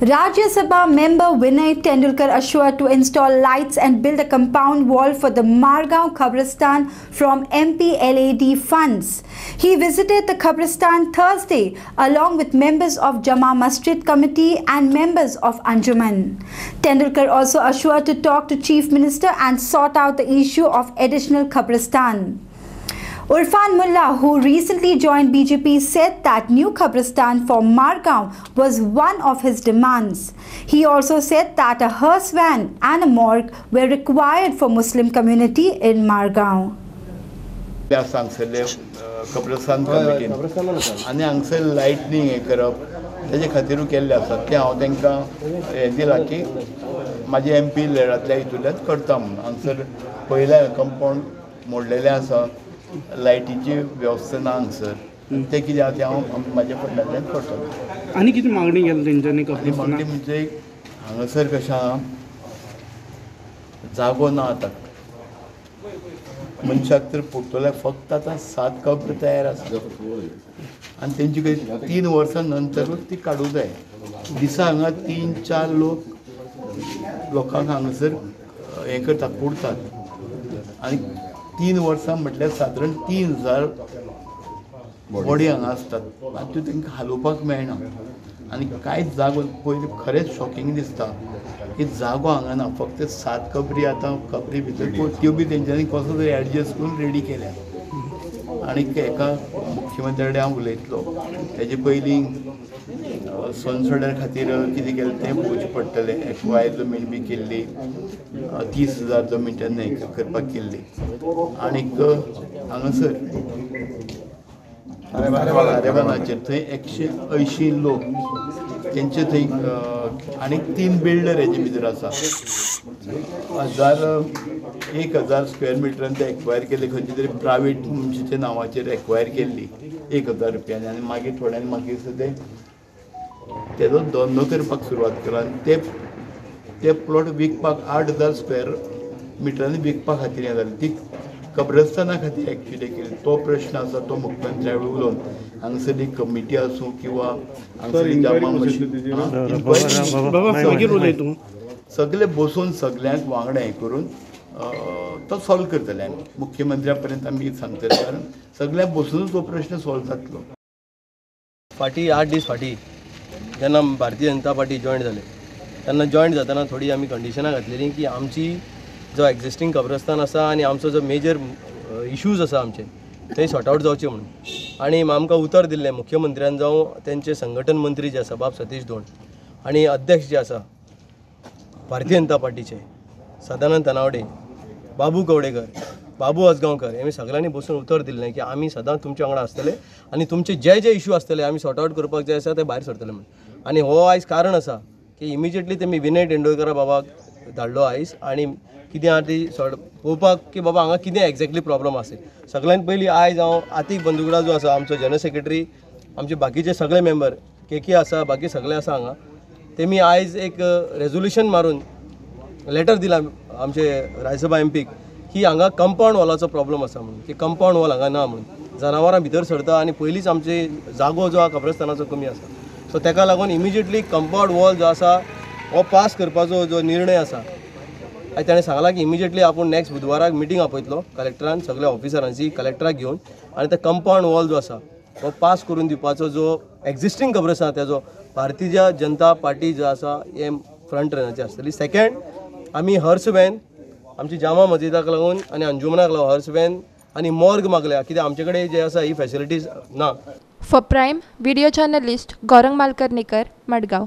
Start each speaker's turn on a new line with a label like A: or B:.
A: Rajya Sabha member Vinay Tendulkar assured to install lights and build a compound wall for the Margaon Qabristan from MP LAD funds. He visited the Qabristan Thursday along with members of Jama Masjid Committee and members of Anjuman. Tendulkar also assured to talk to Chief Minister and sort out the issue of additional Qabristan. Urfan Mullah, who recently joined BJP, said that new Qabristan for Margaon was one of his demands. He also said that a hearse van and a morgue were required for Muslim community in Margaon.
B: त्या सांगसरले कब्रस्तान कमिटीन आनी हांगसर lightning हें करप तेजे खातीरूय केल्लें आसा तें हांव तांकां हें दिलां की म्हाजे एम पी लेडांतल्या हितूंतल्यान करता म्हणून हांगसर पयल्या कंपावंड मोडलेलें आसा लायटीची वेवस्था ना हांगसर तें कितें आहा तें हांव म्हाज्या फंडांतल्यान करता
C: आनी कितें मागणी केली तेंच्यांनी
B: आनी
C: कपडे
B: मागणी म्हणजे हांगासर कशें? आहा जागो ना आतां. मनशाक तर पुर्तुल्याक फक्त आतां सात कब्र तयार आसा आनी तेंची खंय तीन वर्सां नंतरूच ती काडूं जाय दिसा हांगा तीन चार लोक लोकांक हांगासर हें करतात पुरतात आनी तीन वर्सां म्हटल्यार सादारण तीन हजार बॉडी हांगा आसतात आनी त्यो तांकां हालोवपाक मेळना. आनी कांयच जागो पयलीं खरेंच शॉकिंग दिसता. की जागो हांगा ना फक्त सात कबरी आतां कबरी भितर त्यो बी तेंच्यांनी कसो तरी एडजस्ट करून रेडी केल्या. आनीक एका मुख्यमंत्र्या कडेन हांव उलयतलो. तेजे पयलीं सोनसोड्या खातीर कितें केलें तें पळोवचें पडटलें. एक्वायर जमीन बी केल्ली. तीस हजार जमीन तेन्ना हें करपाक केल्ली. आनीक हांगासर आरेबानाचेर थंय एकशे अंयशीं लोक. तेंचे थंय आनीक तीन बिल्डर हेजे भितर आसा. हजार एक हजार स्क्वेअर मिटरान ते एक्वायर केले. खंयचे तरी प्रायवेट मनशाच्या नांवाचेर एक्वायर केल्ली. एक हजार रुपयांनी. आनी मागीर थोड्यांनी मागीर सुद्दां ते तेजो धंदो करपाक सुरवात केलो. आनी ते ते प्लॉट विकपाक आठ हजार स्क्वेअर मिटरांनी विकपा खातीर हें जालें ती कब्रस्ताना खातीर एक्च्युली केली. तो प्रश्न आसा तो मुख्यमंत्र्या कडेन उलोवन. हांगसरली कमिटी आसूं किंवा हांगसरली सगळे बसून सगळ्यांक वांगडा हें करून तो सॉल्व करतले. आमी मुख्यमंत्र्या पर्यंत आमी सांगतले. कारण सगळ्यांक बसूनच तो प्रश्न सॉल्व जातलो.
D: फाटी आठ दीस फाटी. जेन्ना भारतीय जनता पार्टी जॉयन जाले तेन्ना जॉयन जाताना थोडी आमी कंडिशनां घातलेलीं की आमची जो एक्झिस्टींग कब्रस्तान आसा आनी आमचो जो मेजर इश्यूज आसा आमचे ते सॉर्ट आवट जावचे म्हणून. आनी आमकां उतर दिल्लें मुख्यमंत्र्यान जावं तेंचे संघटन मंत्री जे आसा बाब सतीश धोंड आनी अध्यक्ष जे आसा भारतीय जनता पार्टीचे सदानंद तनावडे बाबू कवडेकर बाबू आजगांवकर हेमी सगळ्यांनी बसून उतर दिल्लें की आमी सदांच तुमच्या वांगडा आसतले आनी तुमचे जे जे इश्यू आसतले आमी सॉर्ट आवट करपाक जे आसा ते भायर सरतले म्हणून. आनी हो आयज कारण आसा की इमिजिएटली तेमी विनय तेंडुलकर बाबाक धाडलो आयज आनी कितें आहा ती सॉर्ट पळोवपाक की बाबा हांगा कितें एक्झॅक्टली प्रॉब्लम आसा सगळ्यांत पयलीं आयज हांव आतीक बंदुगडा जो आसा आमचो जनरल सेक्रेटरी आमचे बाकीचे सगळे मेंबर के के आसा बाकी सगळे आसा हांगा तेमी आयज एक रेझोल्युशन मारून लेटर दिला आमचे राज्यसभा एम पीक ही हांगा कंपाऊंड वॉलाचो प्रॉब्लम आसा म्हणून. की कंपाऊंड वॉल हांगा ना म्हणून. जनावरां भितर सरता आनी पयलींच आमचे जागो जो आहा कब्रस्तानाचो कमी आसा. सो तेका लागून इमिजिएटली कंपाऊंड वॉल जो आसा हो पास करपाचो जो निर्णय आसा आनी ताणें सांगलां की इमिजिएटली आपूण नेक्स्ट बुधवाराक मिटींग आपयतलो कलेक्टरान सगळ्या ऑफिसरांची कलेक्टराक घेवन आनी ते कंपाऊंड वॉल जो आसा हो पास करून दिवपाचो जो एक्झिस्टींग आसा तेजो भारतीय जनता पार्टी जो आसा हे फ्रंट रनाची आसतली. सेकेंड आमी हर्स आमची जामा मस्जिदाक लागून आनी अंजुमनाक लागून हर्स वॅन आनी मॉर्ग मागल्या. कित्याक आमचे कडेन जे आसा ही फॅसिलिटीज ना.
E: For prime video journalist Gaurang Malkarnikar Madgaon.